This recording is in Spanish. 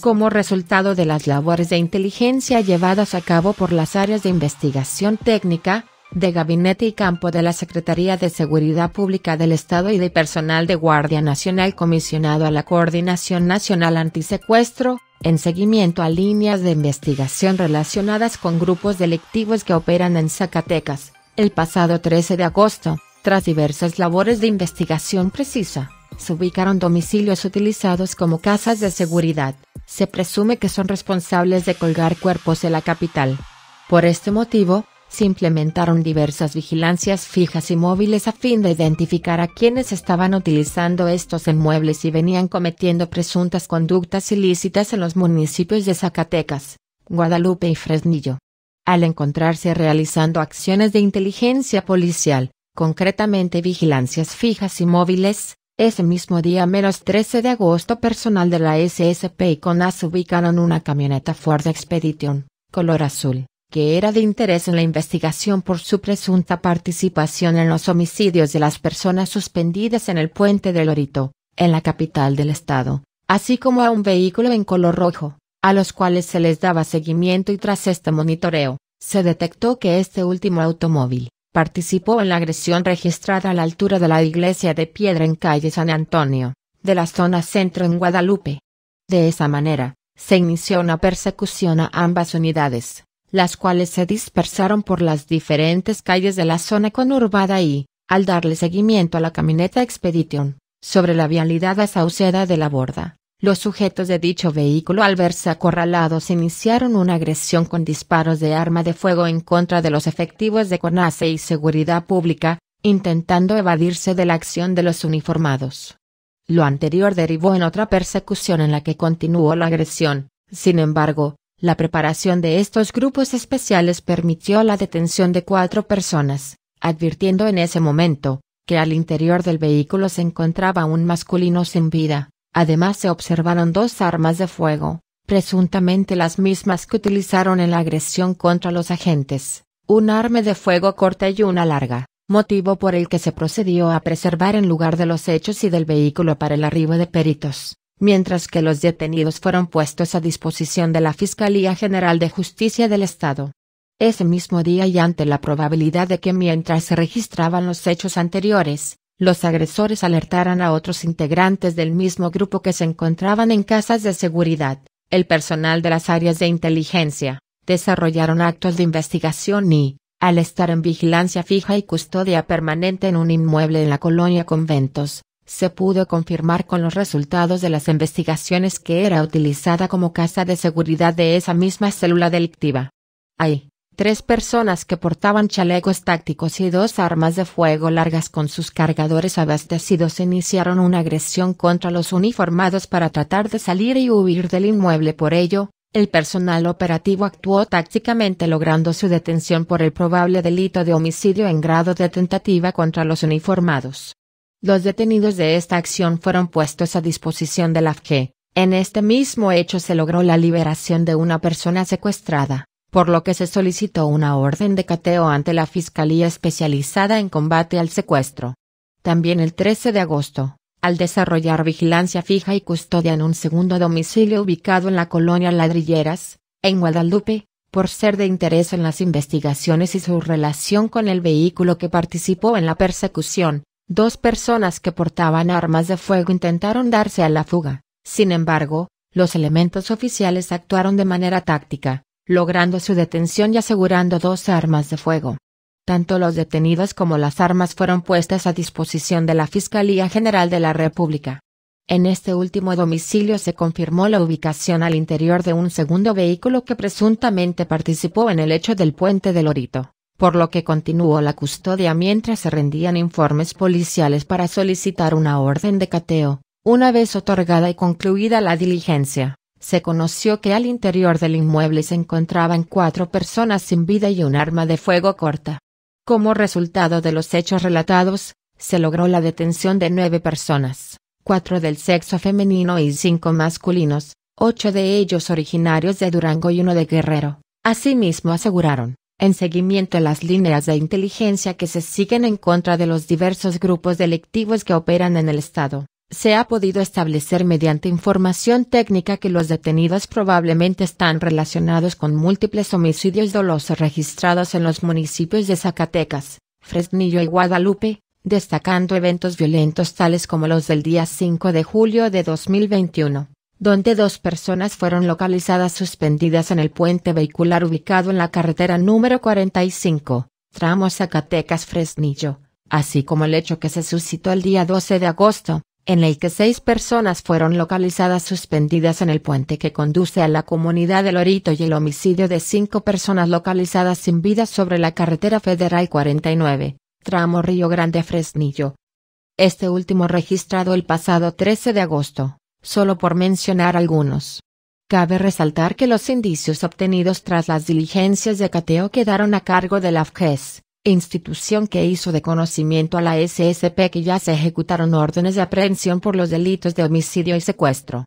como resultado de las labores de inteligencia llevadas a cabo por las áreas de investigación técnica, de gabinete y campo de la Secretaría de Seguridad Pública del Estado y de personal de Guardia Nacional comisionado a la Coordinación Nacional Antisecuestro, en seguimiento a líneas de investigación relacionadas con grupos delictivos que operan en Zacatecas, el pasado 13 de agosto, tras diversas labores de investigación precisa, se ubicaron domicilios utilizados como casas de seguridad, se presume que son responsables de colgar cuerpos en la capital. Por este motivo, se implementaron diversas vigilancias fijas y móviles a fin de identificar a quienes estaban utilizando estos inmuebles y venían cometiendo presuntas conductas ilícitas en los municipios de Zacatecas, Guadalupe y Fresnillo. Al encontrarse realizando acciones de inteligencia policial, concretamente vigilancias fijas y móviles, ese mismo día menos 13 de agosto personal de la SSP y CONAS ubicaron una camioneta Ford Expedition, color azul, que era de interés en la investigación por su presunta participación en los homicidios de las personas suspendidas en el puente del Lorito, en la capital del estado, así como a un vehículo en color rojo, a los cuales se les daba seguimiento y tras este monitoreo, se detectó que este último automóvil, participó en la agresión registrada a la altura de la iglesia de piedra en calle San Antonio, de la zona centro en Guadalupe. De esa manera, se inició una persecución a ambas unidades, las cuales se dispersaron por las diferentes calles de la zona conurbada y, al darle seguimiento a la camioneta Expedition, sobre la vialidad a de la Borda, los sujetos de dicho vehículo al verse acorralados iniciaron una agresión con disparos de arma de fuego en contra de los efectivos de CONASE y Seguridad Pública, intentando evadirse de la acción de los uniformados. Lo anterior derivó en otra persecución en la que continuó la agresión, sin embargo, la preparación de estos grupos especiales permitió la detención de cuatro personas, advirtiendo en ese momento, que al interior del vehículo se encontraba un masculino sin vida. Además se observaron dos armas de fuego, presuntamente las mismas que utilizaron en la agresión contra los agentes, un arma de fuego corta y una larga, motivo por el que se procedió a preservar en lugar de los hechos y del vehículo para el arribo de peritos mientras que los detenidos fueron puestos a disposición de la Fiscalía General de Justicia del Estado. Ese mismo día y ante la probabilidad de que mientras se registraban los hechos anteriores, los agresores alertaran a otros integrantes del mismo grupo que se encontraban en casas de seguridad, el personal de las áreas de inteligencia, desarrollaron actos de investigación y, al estar en vigilancia fija y custodia permanente en un inmueble en la colonia Conventos, se pudo confirmar con los resultados de las investigaciones que era utilizada como casa de seguridad de esa misma célula delictiva. Hay tres personas que portaban chalecos tácticos y dos armas de fuego largas con sus cargadores abastecidos iniciaron una agresión contra los uniformados para tratar de salir y huir del inmueble. Por ello, el personal operativo actuó tácticamente logrando su detención por el probable delito de homicidio en grado de tentativa contra los uniformados. Los detenidos de esta acción fueron puestos a disposición de la FG. En este mismo hecho se logró la liberación de una persona secuestrada, por lo que se solicitó una orden de cateo ante la Fiscalía especializada en combate al secuestro. También el 13 de agosto, al desarrollar vigilancia fija y custodia en un segundo domicilio ubicado en la colonia Ladrilleras, en Guadalupe, por ser de interés en las investigaciones y su relación con el vehículo que participó en la persecución, Dos personas que portaban armas de fuego intentaron darse a la fuga, sin embargo, los elementos oficiales actuaron de manera táctica, logrando su detención y asegurando dos armas de fuego. Tanto los detenidos como las armas fueron puestas a disposición de la Fiscalía General de la República. En este último domicilio se confirmó la ubicación al interior de un segundo vehículo que presuntamente participó en el hecho del puente del Orito por lo que continuó la custodia mientras se rendían informes policiales para solicitar una orden de cateo. Una vez otorgada y concluida la diligencia, se conoció que al interior del inmueble se encontraban cuatro personas sin vida y un arma de fuego corta. Como resultado de los hechos relatados, se logró la detención de nueve personas, cuatro del sexo femenino y cinco masculinos, ocho de ellos originarios de Durango y uno de Guerrero. Asimismo aseguraron, en seguimiento a las líneas de inteligencia que se siguen en contra de los diversos grupos delictivos que operan en el Estado, se ha podido establecer mediante información técnica que los detenidos probablemente están relacionados con múltiples homicidios dolosos registrados en los municipios de Zacatecas, Fresnillo y Guadalupe, destacando eventos violentos tales como los del día 5 de julio de 2021, donde dos personas fueron localizadas suspendidas en el puente vehicular ubicado en la carretera número 45, tramo Zacatecas-Fresnillo, así como el hecho que se suscitó el día 12 de agosto, en el que seis personas fueron localizadas suspendidas en el puente que conduce a la comunidad de Lorito y el homicidio de cinco personas localizadas sin vida sobre la carretera federal 49, tramo Río Grande Fresnillo. Este último registrado el pasado 13 de agosto, solo por mencionar algunos. Cabe resaltar que los indicios obtenidos tras las diligencias de cateo quedaron a cargo de la FGES, institución que hizo de conocimiento a la SSP que ya se ejecutaron órdenes de aprehensión por los delitos de homicidio y secuestro.